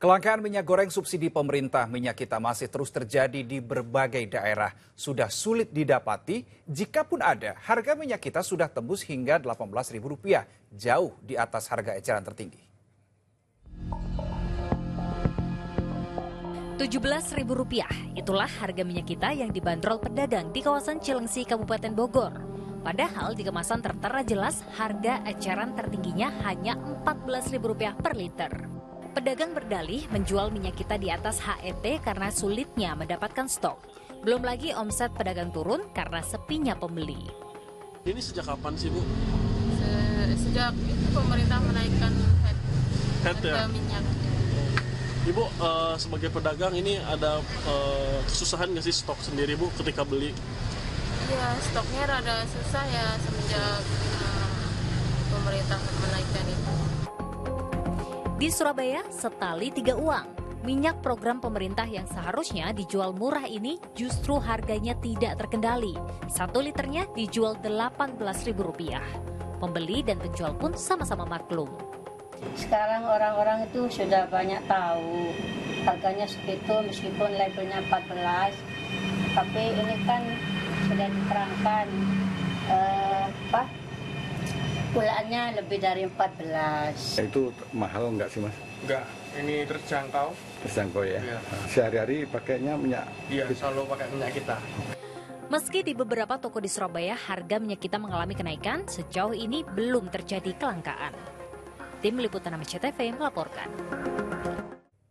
Kelangkaan minyak goreng subsidi pemerintah minyak kita masih terus terjadi di berbagai daerah. Sudah sulit didapati, jika pun ada, harga minyak kita sudah tembus hingga Rp18.000, jauh di atas harga eceran tertinggi. Rp17.000, itulah harga minyak kita yang dibanderol pedagang di kawasan Cilengsi, Kabupaten Bogor. Padahal di kemasan tertera jelas harga eceran tertingginya hanya Rp14.000 per liter. Pedagang berdalih menjual minyak kita di atas HET karena sulitnya mendapatkan stok. Belum lagi omset pedagang turun karena sepinya pembeli. Ini sejak kapan sih Bu? Se- sejak itu pemerintah menaikkan head, Head ya? harga minyak. Ibu eh, sebagai pedagang ini ada eh, kesusahan nggak sih stok sendiri Bu ketika beli? Iya, stoknya rada susah ya semenjak eh, pemerintah. Di Surabaya, setali tiga uang. Minyak program pemerintah yang seharusnya dijual murah ini justru harganya tidak terkendali. Satu liternya dijual Rp18.000. Pembeli dan penjual pun sama-sama maklum. Sekarang orang-orang itu sudah banyak tahu harganya segitu meskipun labelnya 14 tapi ini kan sudah diterangkan eh, apa pulaannya lebih dari 14 Itu mahal nggak sih mas? Enggak, ini terjangkau. Terjangkau ya? Iya. Sehari-hari pakainya minyak Iya, selalu pakai minyak kita. Meski di beberapa toko di Surabaya harga minyak kita mengalami kenaikan, sejauh ini belum terjadi kelangkaan. Tim Liputan CTV melaporkan.